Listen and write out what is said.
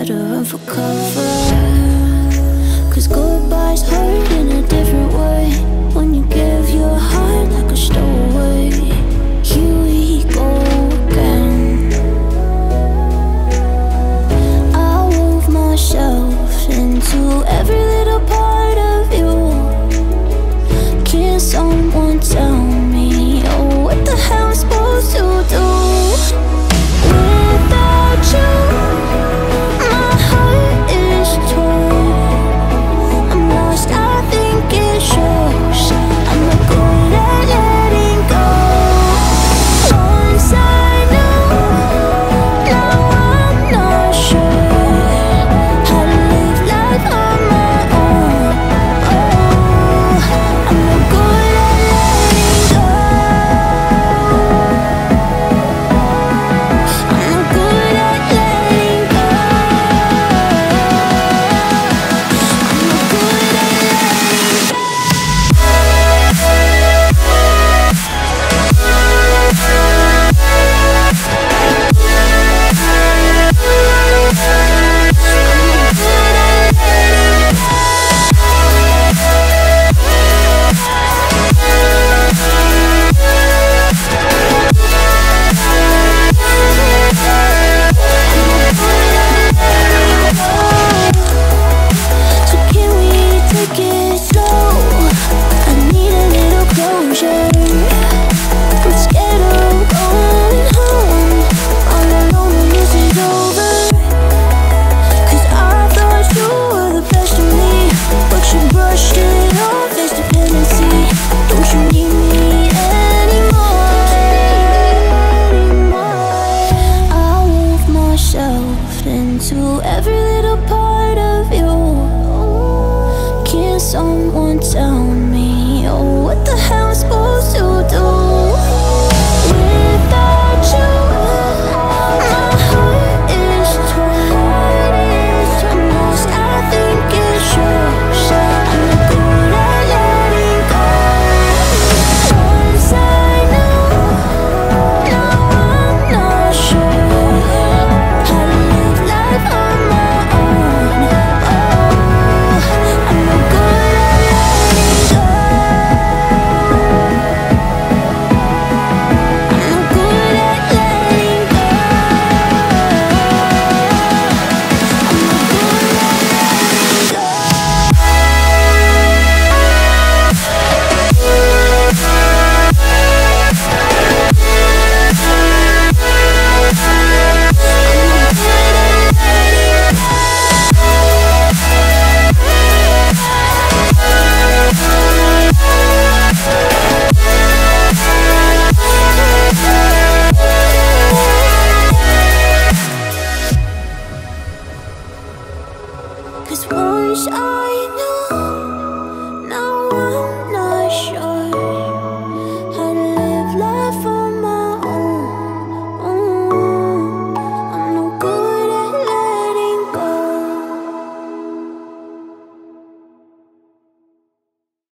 better run for cover. Cause goodbyes hurt into every little part of you Can someone tell me, oh, what the hell's going on?